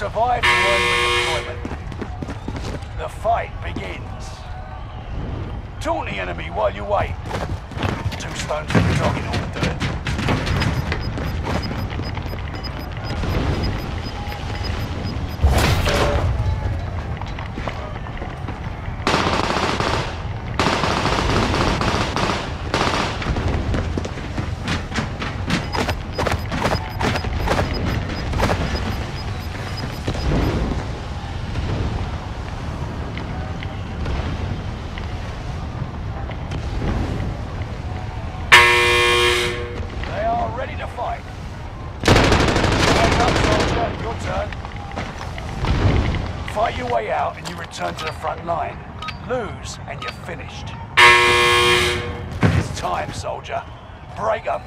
Survive earn redeployment. The fight begins. Taunt the enemy while you wait. Two stones to the target will do it. They way out and you return to the front line. Lose and you're finished. It's time, soldier. Break 'em.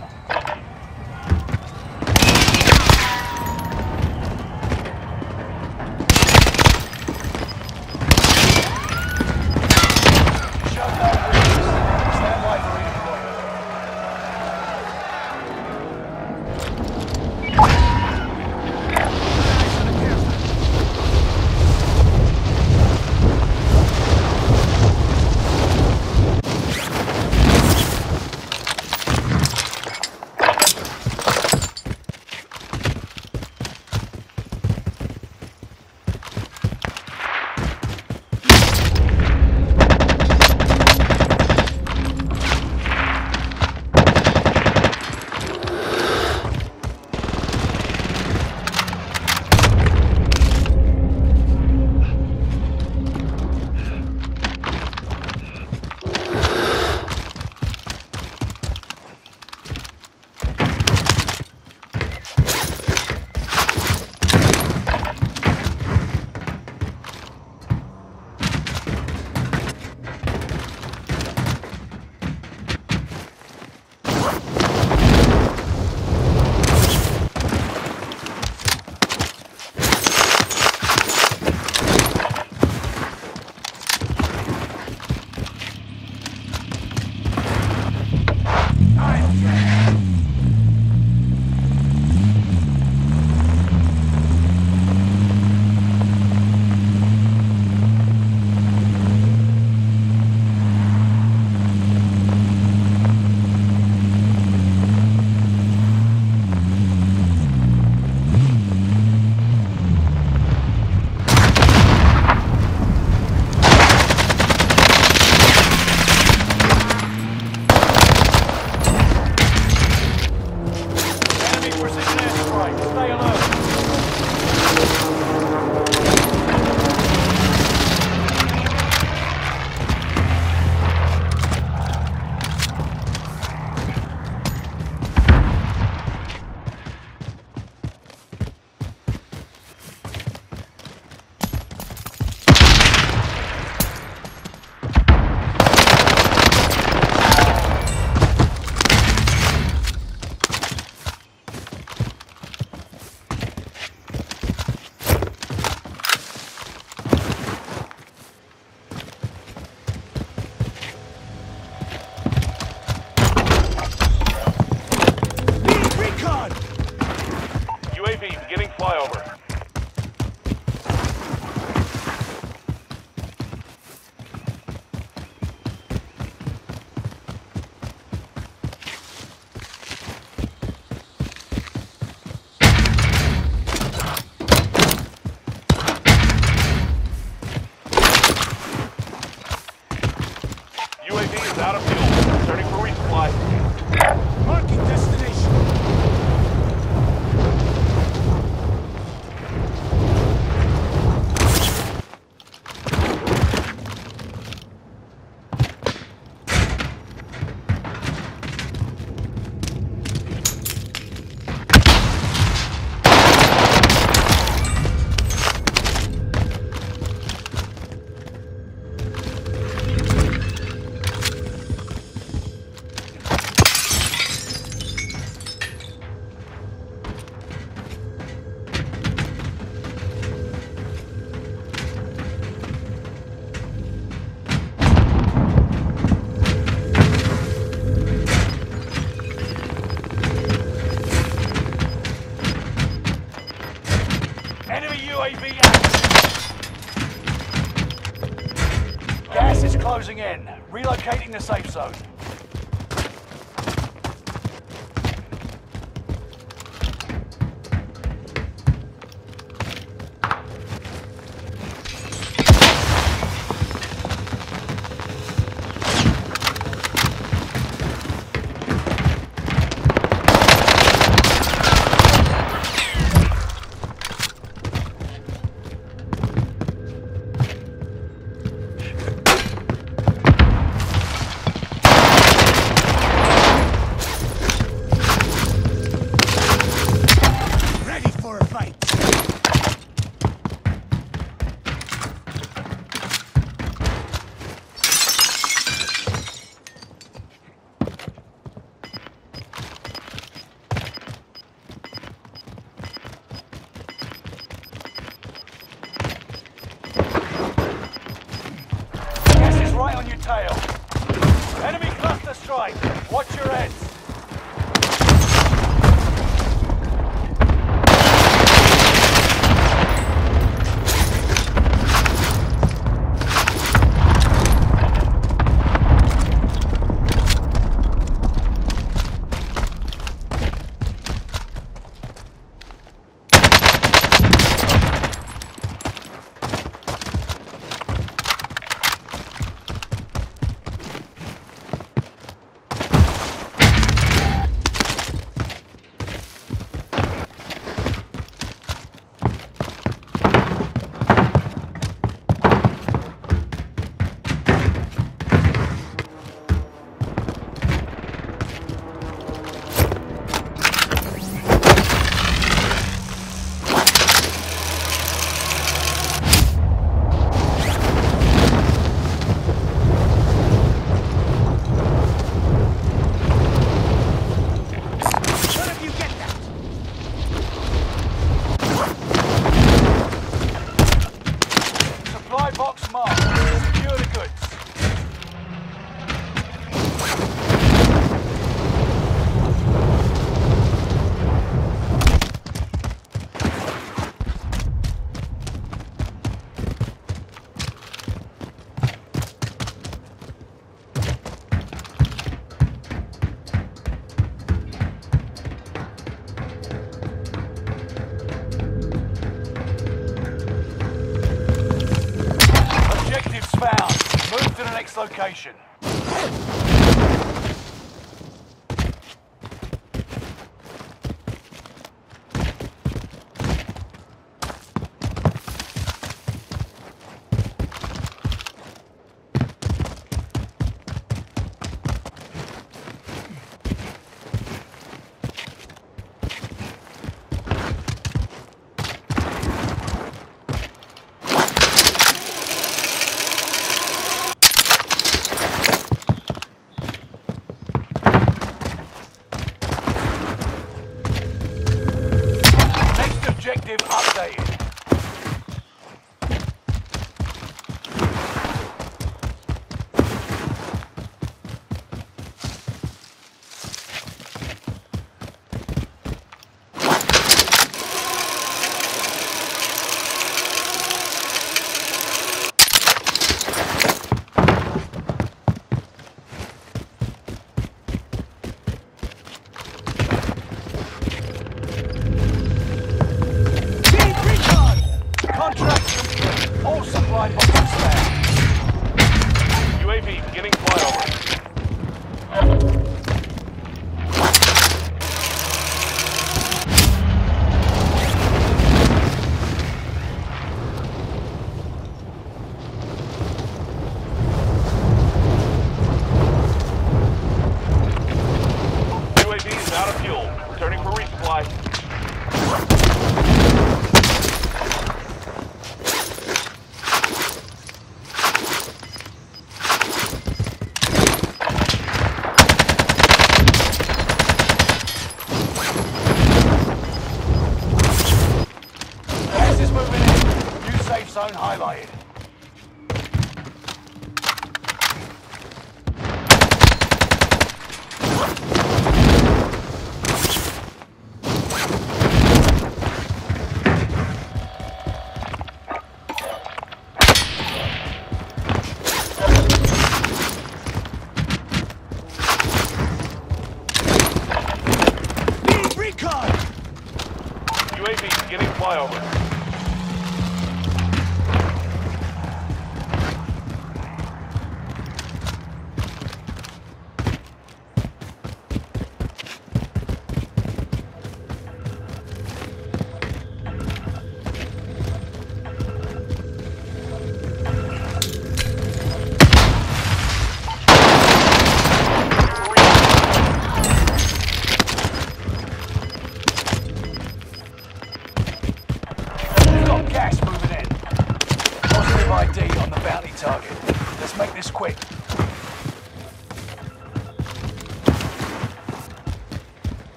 The safe zone. highlighted.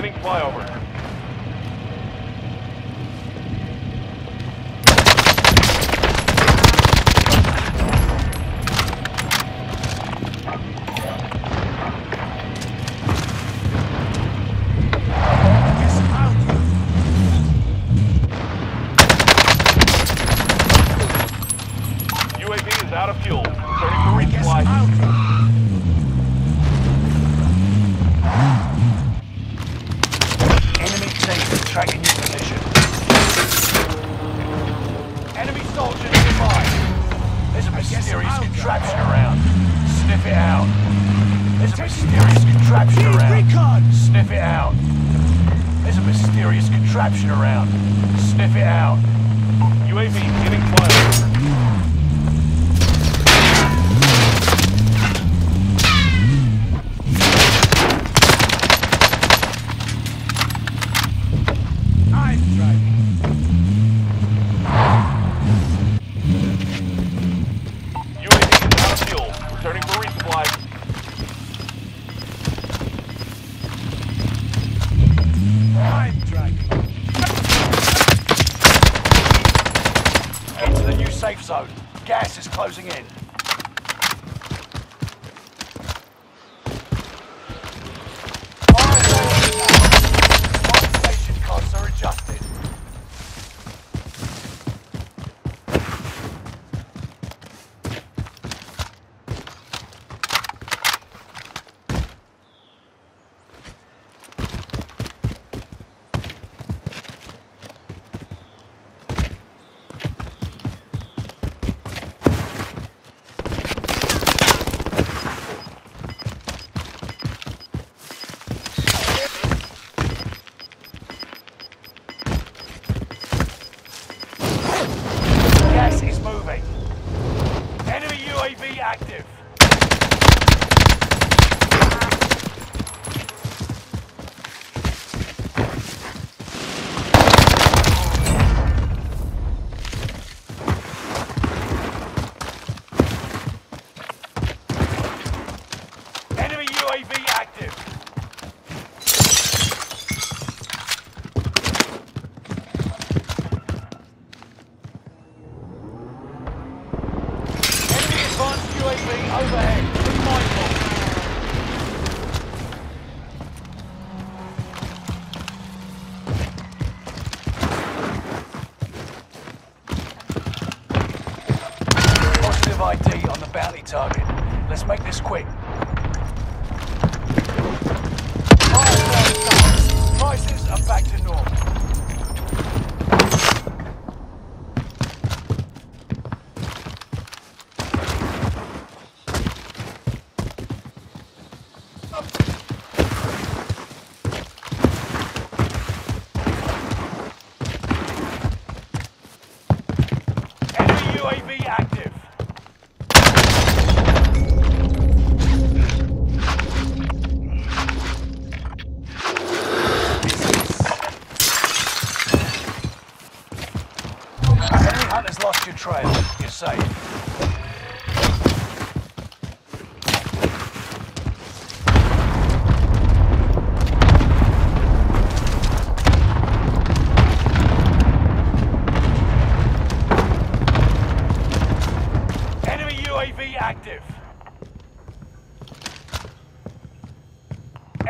beginning flyover. contraption around. Recon. Sniff it out. There's a mysterious contraption around. Sniff it out. UAV getting close.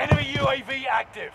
Enemy UAV active.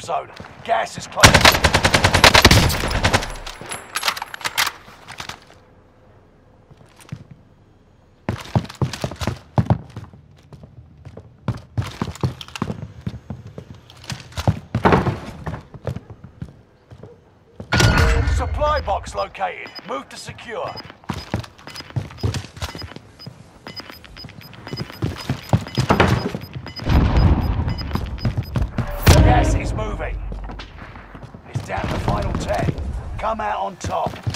safe zone. Gas is closing. Supply box located. Move to secure. Come out on top.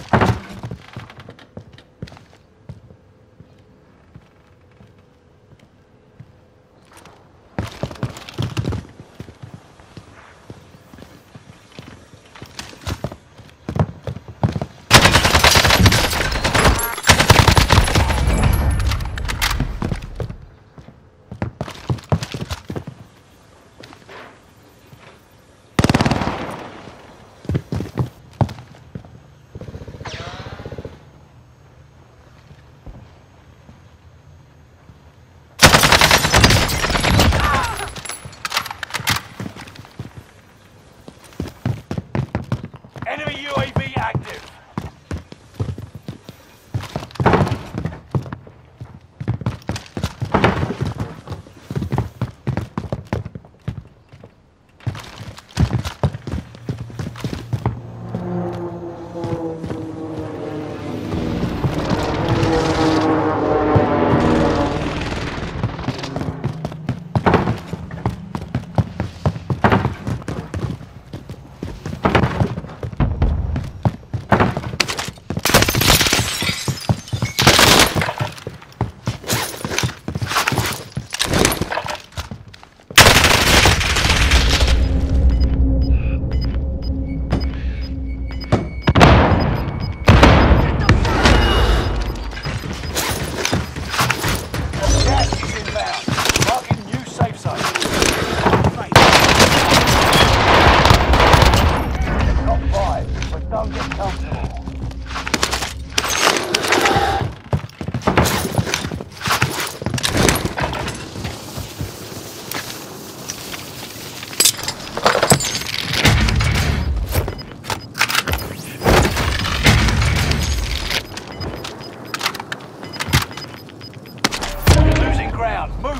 ground. Move.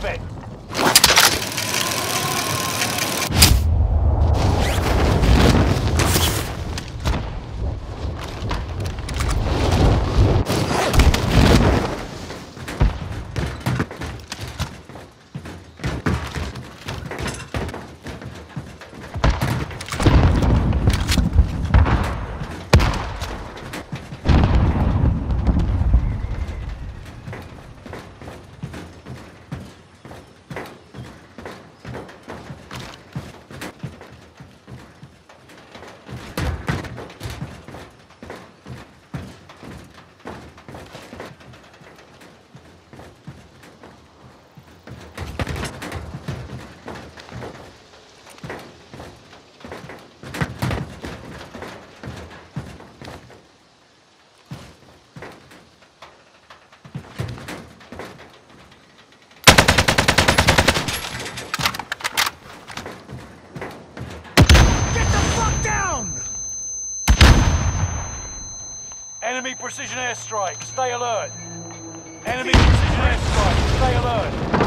Enemy precision airstrike. Stay alert. Enemy precision airstrike. Stay alert.